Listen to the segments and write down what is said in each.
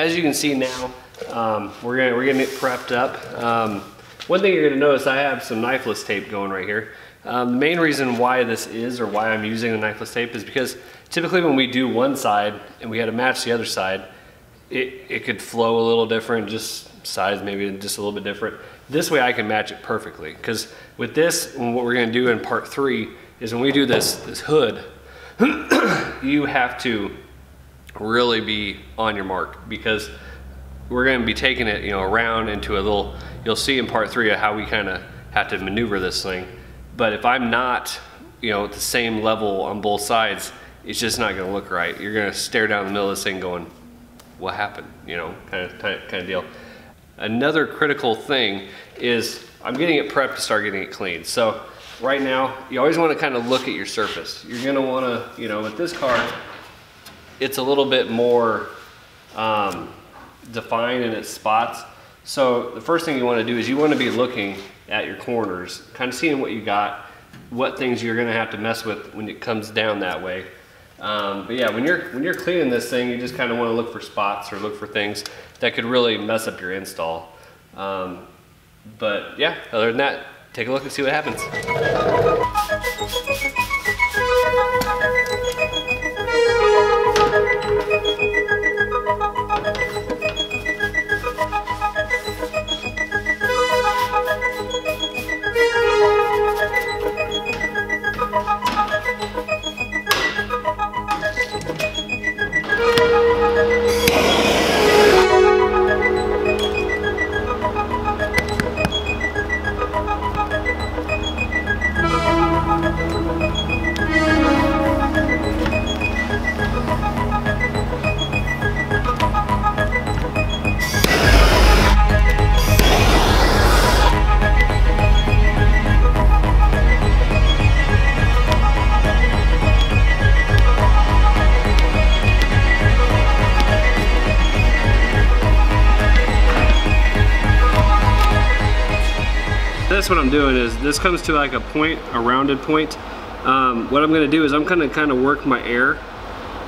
as you can see now, um, we're gonna we're getting it prepped up. Um, one thing you're gonna notice, I have some knifeless tape going right here. Um, the main reason why this is, or why I'm using the knifeless tape, is because typically when we do one side and we had to match the other side, it, it could flow a little different, just size maybe just a little bit different. This way I can match it perfectly. Because with this, what we're gonna do in part three is when we do this, this hood, you have to really be on your mark because we're gonna be taking it you know around into a little, you'll see in part three of how we kind of have to maneuver this thing. But if I'm not you know at the same level on both sides, it's just not gonna look right. You're gonna stare down the middle of this thing going, what happened? You know, kind of, kind of deal. Another critical thing is I'm getting it prepped to start getting it cleaned. So right now, you always want to kind of look at your surface. You're going to want to, you know, with this car, it's a little bit more um, defined in its spots. So the first thing you want to do is you want to be looking at your corners, kind of seeing what you got, what things you're going to have to mess with when it comes down that way. Um, but yeah, when you're when you're cleaning this thing, you just kind of want to look for spots or look for things that could really mess up your install. Um, but yeah, other than that, take a look and see what happens. That's what I'm doing is this comes to like a point, a rounded point. Um, what I'm gonna do is I'm gonna kind of work my air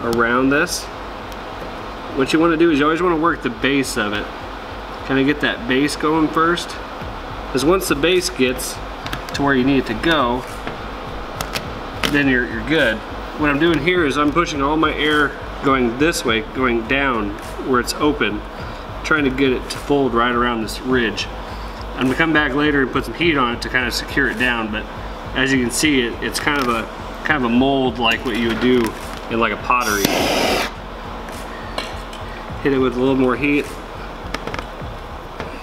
around this. What you wanna do is you always wanna work the base of it. Kind of get that base going first. Because once the base gets to where you need it to go, then you're, you're good. What I'm doing here is I'm pushing all my air going this way, going down where it's open, trying to get it to fold right around this ridge. I'm gonna come back later and put some heat on it to kind of secure it down, but as you can see, it, it's kind of a kind of a mold like what you would do in like a pottery. Hit it with a little more heat,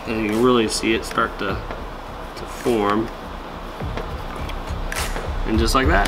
and you can really see it start to, to form. And just like that,